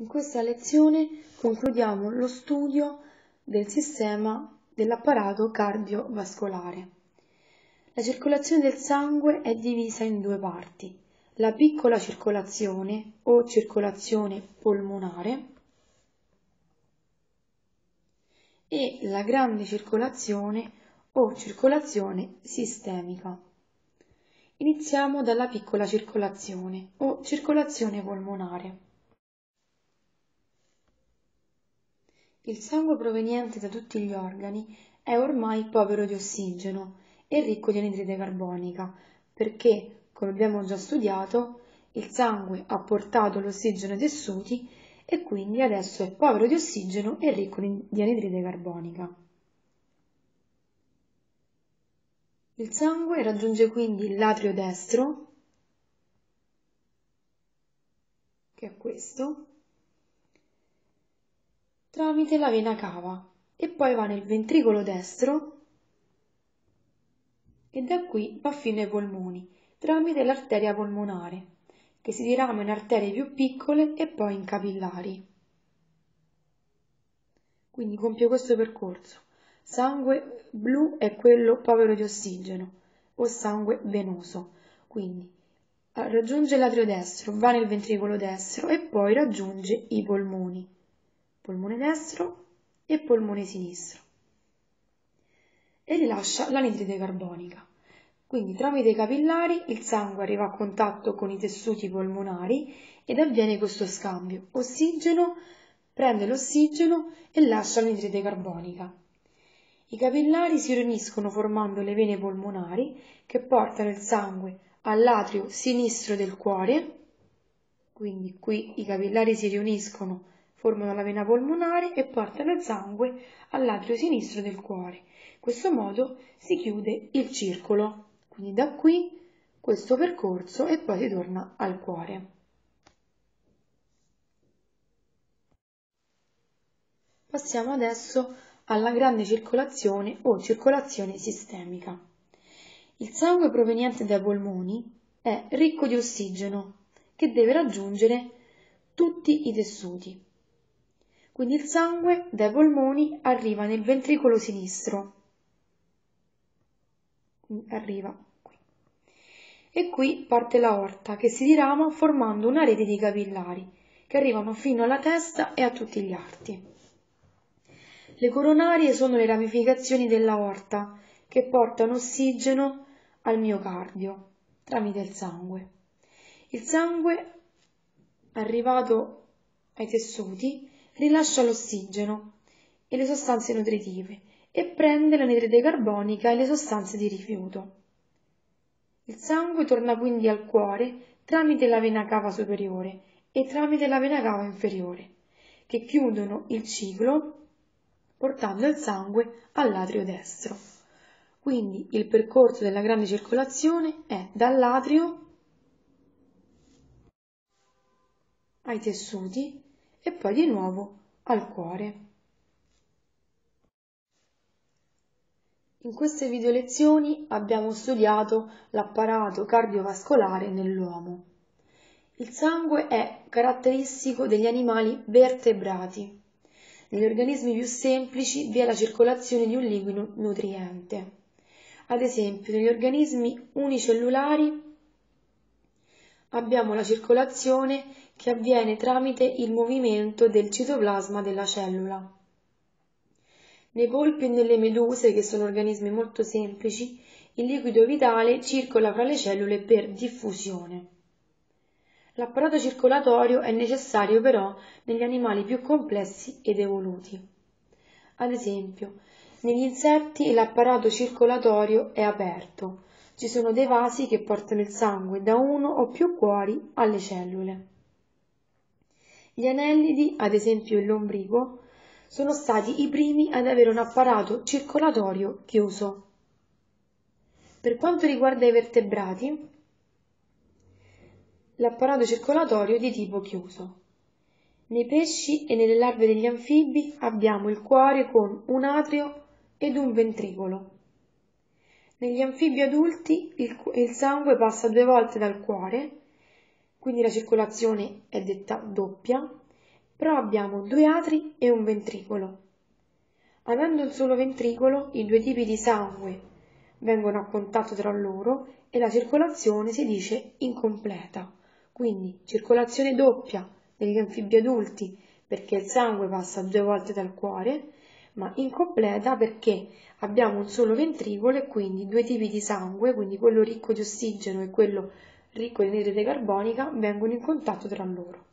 In questa lezione concludiamo lo studio del sistema dell'apparato cardiovascolare. La circolazione del sangue è divisa in due parti, la piccola circolazione o circolazione polmonare e la grande circolazione o circolazione sistemica. Iniziamo dalla piccola circolazione o circolazione polmonare. Il sangue proveniente da tutti gli organi è ormai povero di ossigeno e ricco di anidride carbonica, perché, come abbiamo già studiato, il sangue ha portato l'ossigeno ai tessuti e quindi adesso è povero di ossigeno e ricco di anidride carbonica. Il sangue raggiunge quindi latrio destro, che è questo, tramite la vena cava e poi va nel ventricolo destro e da qui va fino ai polmoni tramite l'arteria polmonare che si dirama in arterie più piccole e poi in capillari. Quindi compie questo percorso. Sangue blu è quello povero di ossigeno o sangue venoso. Quindi raggiunge l'atrio destro, va nel ventricolo destro e poi raggiunge i polmoni polmone destro e polmone sinistro e rilascia l'anidride carbonica. Quindi tramite i capillari il sangue arriva a contatto con i tessuti polmonari ed avviene questo scambio. Ossigeno prende l'ossigeno e lascia l'anidride carbonica. I capillari si riuniscono formando le vene polmonari che portano il sangue all'atrio sinistro del cuore, quindi qui i capillari si riuniscono formano la vena polmonare e portano il sangue all'atrio sinistro del cuore. In questo modo si chiude il circolo, quindi da qui questo percorso e poi si torna al cuore. Passiamo adesso alla grande circolazione o circolazione sistemica. Il sangue proveniente dai polmoni è ricco di ossigeno che deve raggiungere tutti i tessuti. Quindi il sangue dai polmoni arriva nel ventricolo sinistro. Arriva qui. E qui parte l'aorta che si dirama formando una rete di capillari che arrivano fino alla testa e a tutti gli arti. Le coronarie sono le ramificazioni dell'aorta che portano ossigeno al miocardio tramite il sangue. Il sangue arrivato ai tessuti rilascia l'ossigeno e le sostanze nutritive e prende l'anidride carbonica e le sostanze di rifiuto. Il sangue torna quindi al cuore tramite la vena cava superiore e tramite la vena cava inferiore, che chiudono il ciclo portando il sangue all'atrio destro. Quindi il percorso della grande circolazione è dall'atrio ai tessuti e poi di nuovo al cuore. In queste video lezioni abbiamo studiato l'apparato cardiovascolare nell'uomo. Il sangue è caratteristico degli animali vertebrati. Negli organismi più semplici vi è la circolazione di un liquido nutriente. Ad esempio, negli organismi unicellulari abbiamo la circolazione che avviene tramite il movimento del citoplasma della cellula. Nei polpi e nelle meduse, che sono organismi molto semplici, il liquido vitale circola fra le cellule per diffusione. L'apparato circolatorio è necessario però negli animali più complessi ed evoluti. Ad esempio, negli insetti l'apparato circolatorio è aperto, ci sono dei vasi che portano il sangue da uno o più cuori alle cellule. Gli anellidi, ad esempio il lombrico, sono stati i primi ad avere un apparato circolatorio chiuso. Per quanto riguarda i vertebrati, l'apparato circolatorio di tipo chiuso. Nei pesci e nelle larve degli anfibi abbiamo il cuore con un atrio ed un ventricolo. Negli anfibi adulti il, il sangue passa due volte dal cuore, quindi la circolazione è detta doppia, però abbiamo due atri e un ventricolo. Avendo un solo ventricolo, i due tipi di sangue vengono a contatto tra loro e la circolazione si dice incompleta. Quindi circolazione doppia negli anfibi adulti perché il sangue passa due volte dal cuore, ma incompleta perché abbiamo un solo ventricolo e quindi due tipi di sangue, quindi quello ricco di ossigeno e quello ricco di anidride carbonica, vengono in contatto tra loro.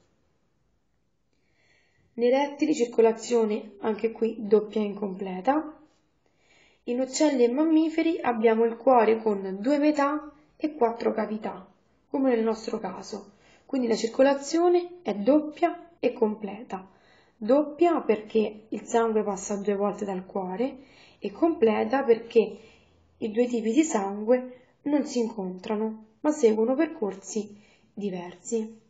Nei rettili circolazione anche qui doppia incompleta. In uccelli e mammiferi abbiamo il cuore con due metà e quattro cavità, come nel nostro caso. Quindi la circolazione è doppia e completa. Doppia perché il sangue passa due volte dal cuore e completa perché i due tipi di sangue non si incontrano, ma seguono percorsi diversi.